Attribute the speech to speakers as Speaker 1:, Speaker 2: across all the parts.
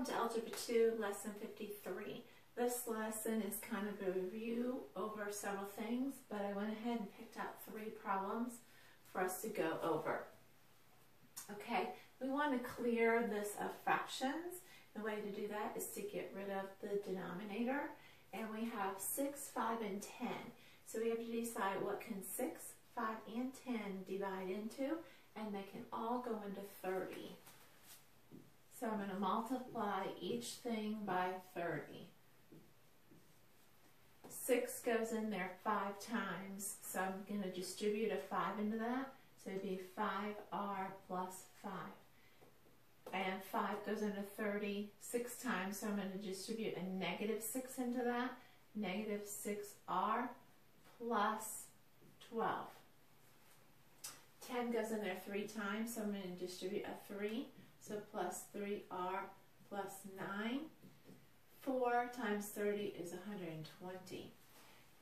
Speaker 1: Welcome to Algebra 2, Lesson 53. This lesson is kind of a review over several things, but I went ahead and picked out three problems for us to go over. Okay, we want to clear this of fractions. The way to do that is to get rid of the denominator, and we have 6, 5, and 10. So we have to decide what can 6, 5, and 10 divide into, and they can all go into 30. So I'm going to multiply each thing by 30. 6 goes in there 5 times, so I'm going to distribute a 5 into that. So it'd be 5r plus 5. And 5 goes into 30 6 times, so I'm going to distribute a negative 6 into that. Negative 6r plus 12. 10 goes in there 3 times, so I'm going to distribute a 3. So plus 3r plus 9. 4 times 30 is 120.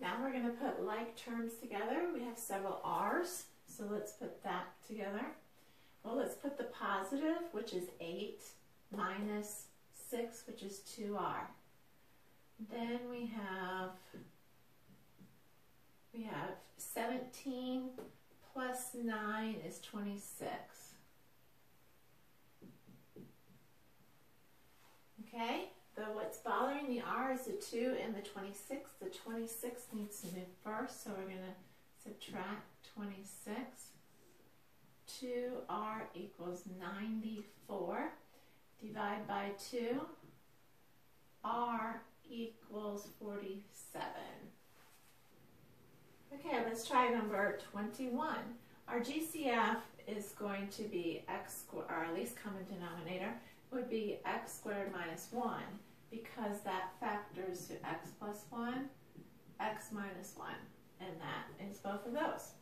Speaker 1: Now we're going to put like terms together. We have several r's, so let's put that together. Well, let's put the positive, which is 8, minus 6, which is 2r. Then we have we have 17 plus 9 is 26. Okay, the what's bothering the R is the 2 and the 26. The 26 needs to move first, so we're going to subtract 26. 2R equals 94. Divide by 2. R equals 47. Okay, let's try number 21. Our GCF is going to be x squared, or at least common denominator, would be x squared minus 1 because that factors to x plus 1, x minus 1, and that is both of those.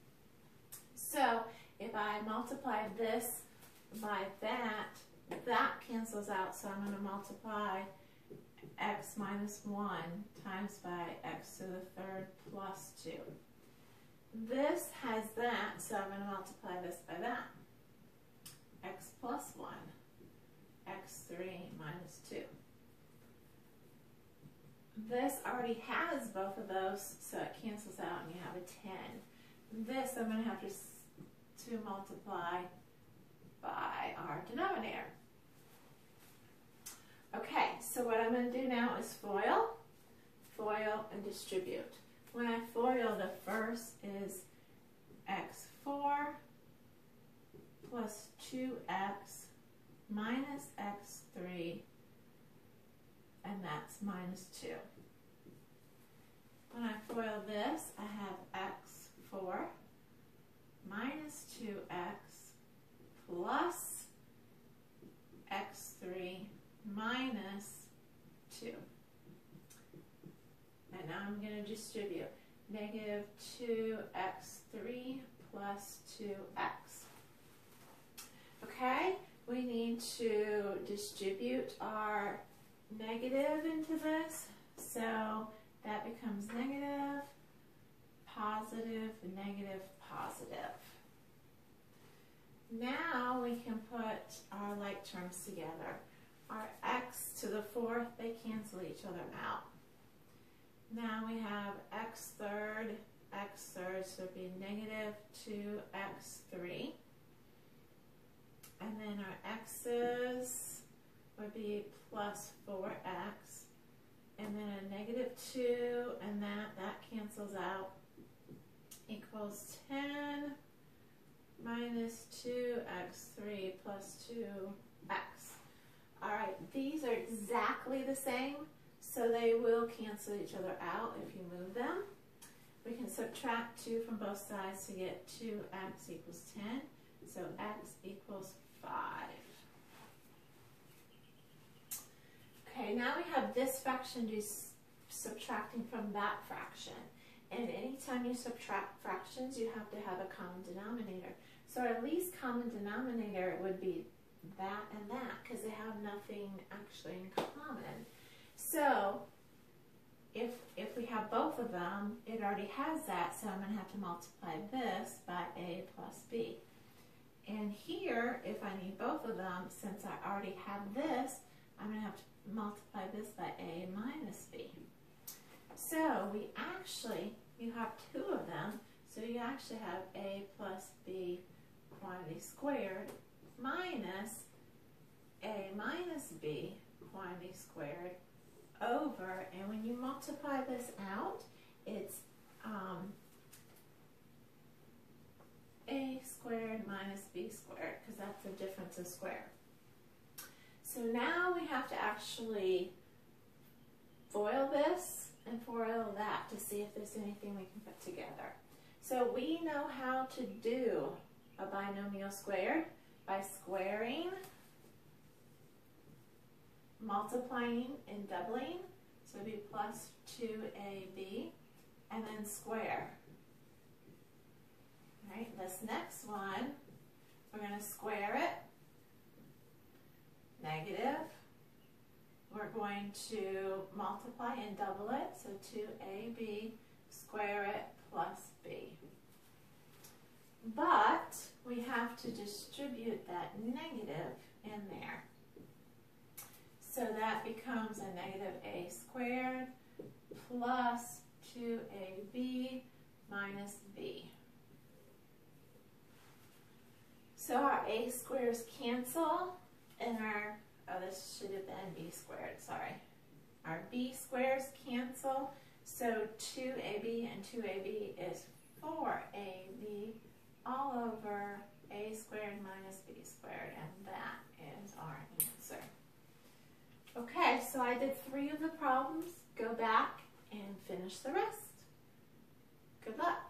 Speaker 1: So if I multiply this by that, that cancels out, so I'm going to multiply x minus 1 times by x to the third plus 2. This has that, so I'm going to multiply this by that. x plus 1 x3 minus 2. This already has both of those, so it cancels out and you have a 10. This I'm going to have to, to multiply by our denominator. Okay, so what I'm going to do now is FOIL, FOIL, and distribute. When I FOIL, the first is x4 plus 2x minus x3, and that's minus 2. When I FOIL this, I have x4 minus 2x plus x3 minus 2. And now I'm going to distribute negative 2x3 plus 2x. Okay, to distribute our negative into this. So that becomes negative, positive, negative, positive. Now we can put our like terms together. Our x to the fourth, they cancel each other out. Now we have x third, x third, so it would be negative 2x3. And then our x's would be plus 4x. And then a negative 2, and that, that cancels out, equals 10 minus 2x3 plus 2x. Alright, these are exactly the same, so they will cancel each other out if you move them. We can subtract 2 from both sides to get 2x equals 10. So x equals 5. Okay, now we have this fraction subtracting from that fraction. And anytime you subtract fractions, you have to have a common denominator. So our least common denominator would be that and that because they have nothing actually in common. So if, if we have both of them, it already has that, so I'm going to have to multiply this by a plus b. And here, if I need both of them, since I already have this, I'm going to have to multiply this by a minus b. So we actually, you have two of them, so you actually have a plus b quantity squared minus a minus b quantity squared over, and when you multiply this out, it's um, a squared minus b squared, because that's the difference of square. So now we have to actually FOIL this and FOIL that to see if there's anything we can put together. So we know how to do a binomial squared by squaring, multiplying, and doubling. So it'd be plus 2ab, and then square. All right, this next one, we're going to square it, negative. We're going to multiply and double it, so 2ab, square it, plus b. But we have to distribute that negative in there. So that becomes a negative a squared plus 2ab minus b. So our a squares cancel and our, oh this should have been b squared, sorry. Our b squares cancel, so 2ab and 2ab is 4ab all over a squared minus b squared, and that is our answer. Okay, so I did three of the problems. Go back and finish the rest. Good luck.